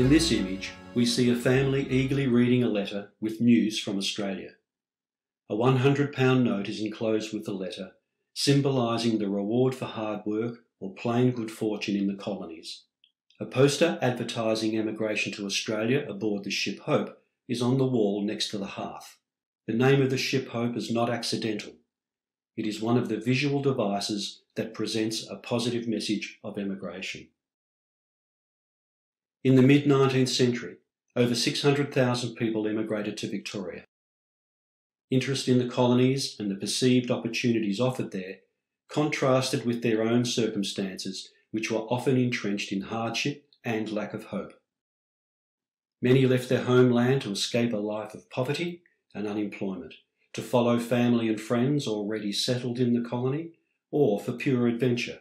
In this image, we see a family eagerly reading a letter with news from Australia. A £100 note is enclosed with the letter, symbolising the reward for hard work or plain good fortune in the colonies. A poster advertising emigration to Australia aboard the ship Hope is on the wall next to the hearth. The name of the ship Hope is not accidental. It is one of the visual devices that presents a positive message of emigration. In the mid 19th century, over 600,000 people emigrated to Victoria. Interest in the colonies and the perceived opportunities offered there contrasted with their own circumstances, which were often entrenched in hardship and lack of hope. Many left their homeland to escape a life of poverty and unemployment, to follow family and friends already settled in the colony, or for pure adventure.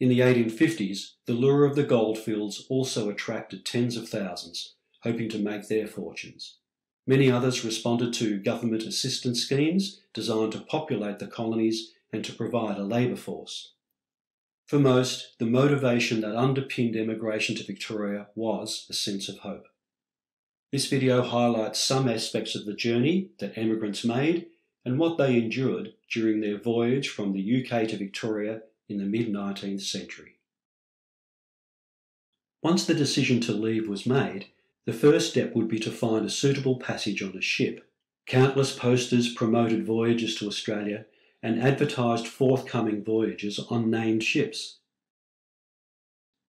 In the 1850s, the lure of the goldfields also attracted tens of thousands, hoping to make their fortunes. Many others responded to government assistance schemes designed to populate the colonies and to provide a labour force. For most, the motivation that underpinned emigration to Victoria was a sense of hope. This video highlights some aspects of the journey that emigrants made and what they endured during their voyage from the UK to Victoria in the mid 19th century. Once the decision to leave was made, the first step would be to find a suitable passage on a ship. Countless posters promoted voyages to Australia and advertised forthcoming voyages on named ships.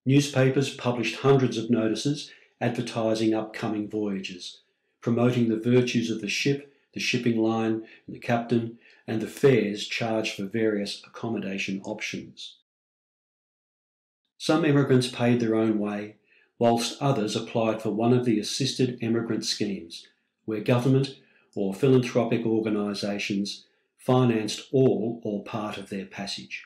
Newspapers published hundreds of notices advertising upcoming voyages, promoting the virtues of the ship, the shipping line, and the captain, and the fares charged for various accommodation options. Some immigrants paid their own way, whilst others applied for one of the assisted emigrant schemes, where government or philanthropic organisations financed all or part of their passage.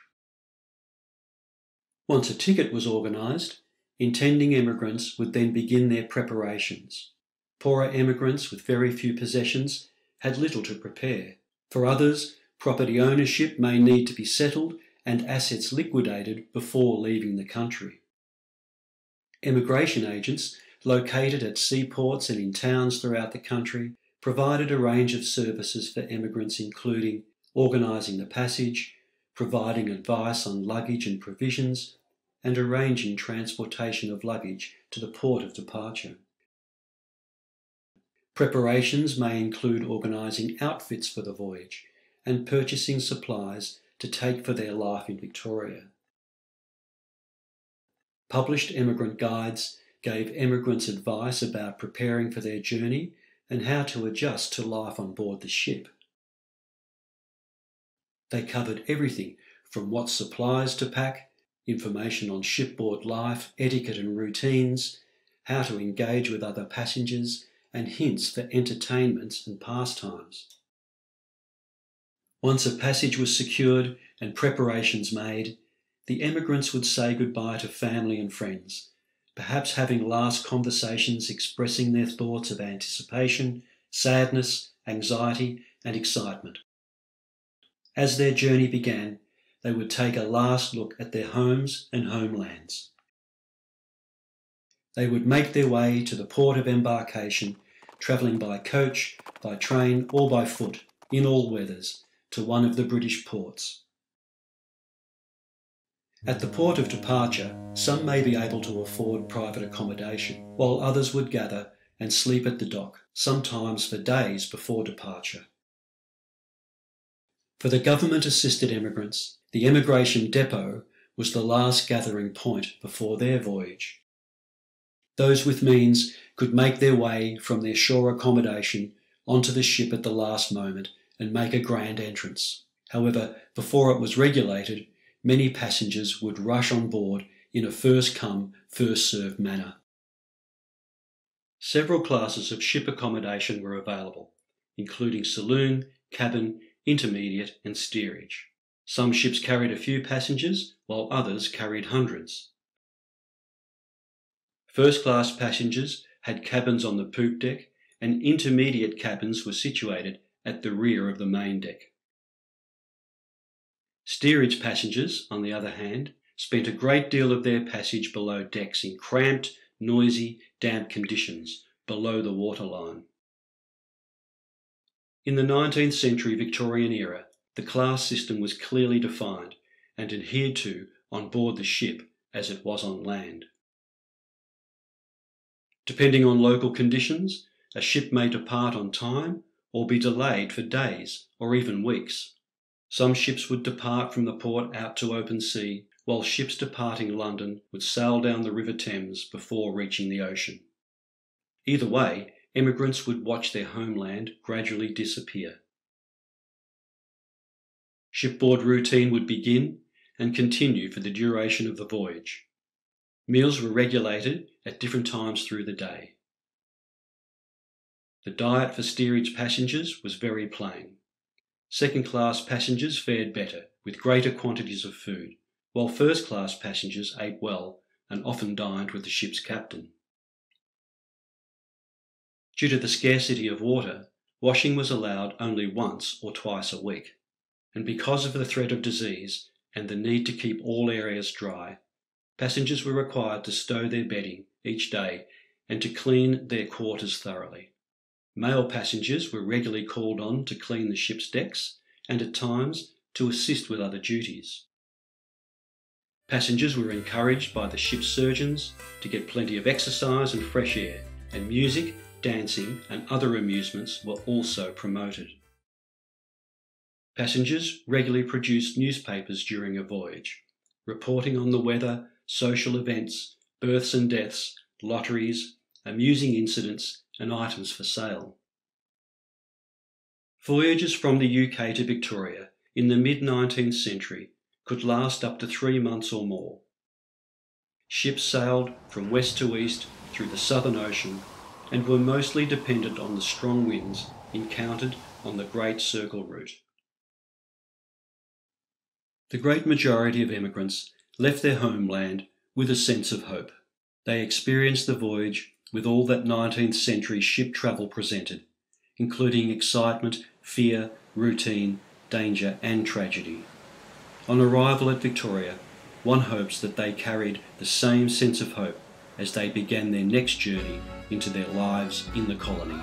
Once a ticket was organised, intending emigrants would then begin their preparations. Poorer emigrants with very few possessions had little to prepare. For others, property ownership may need to be settled and assets liquidated before leaving the country. Emigration agents, located at seaports and in towns throughout the country, provided a range of services for emigrants, including organising the passage, providing advice on luggage and provisions, and arranging transportation of luggage to the port of departure. Preparations may include organising outfits for the voyage and purchasing supplies to take for their life in Victoria. Published emigrant guides gave emigrants advice about preparing for their journey and how to adjust to life on board the ship. They covered everything from what supplies to pack, information on shipboard life, etiquette and routines, how to engage with other passengers, and hints for entertainments and pastimes. Once a passage was secured and preparations made, the emigrants would say goodbye to family and friends, perhaps having last conversations expressing their thoughts of anticipation, sadness, anxiety, and excitement. As their journey began, they would take a last look at their homes and homelands. They would make their way to the port of embarkation, travelling by coach, by train, or by foot, in all weathers, to one of the British ports. At the port of departure, some may be able to afford private accommodation, while others would gather and sleep at the dock, sometimes for days before departure. For the government assisted emigrants, the emigration depot was the last gathering point before their voyage. Those with means could make their way from their shore accommodation onto the ship at the last moment and make a grand entrance. However, before it was regulated, many passengers would rush on board in a first come, first served manner. Several classes of ship accommodation were available, including saloon, cabin, intermediate, and steerage. Some ships carried a few passengers, while others carried hundreds. First class passengers had cabins on the poop deck, and intermediate cabins were situated at the rear of the main deck. Steerage passengers, on the other hand, spent a great deal of their passage below decks in cramped, noisy, damp conditions below the waterline. In the 19th century Victorian era, the class system was clearly defined and adhered to on board the ship as it was on land. Depending on local conditions, a ship may depart on time or be delayed for days or even weeks. Some ships would depart from the port out to open sea, while ships departing London would sail down the River Thames before reaching the ocean. Either way, emigrants would watch their homeland gradually disappear. Shipboard routine would begin and continue for the duration of the voyage. Meals were regulated at different times through the day. The diet for steerage passengers was very plain. Second class passengers fared better, with greater quantities of food, while first class passengers ate well and often dined with the ship's captain. Due to the scarcity of water, washing was allowed only once or twice a week, and because of the threat of disease and the need to keep all areas dry, passengers were required to stow their bedding each day and to clean their quarters thoroughly. Male passengers were regularly called on to clean the ship's decks and at times to assist with other duties. Passengers were encouraged by the ship's surgeons to get plenty of exercise and fresh air, and music dancing, and other amusements were also promoted. Passengers regularly produced newspapers during a voyage, reporting on the weather, social events, births and deaths, lotteries, amusing incidents, and items for sale. Voyages from the UK to Victoria in the mid 19th century could last up to three months or more. Ships sailed from west to east through the Southern Ocean and were mostly dependent on the strong winds encountered on the Great Circle route. The great majority of emigrants left their homeland with a sense of hope. They experienced the voyage with all that 19th century ship travel presented, including excitement, fear, routine, danger, and tragedy. On arrival at Victoria, one hopes that they carried the same sense of hope as they began their next journey into their lives in the colony.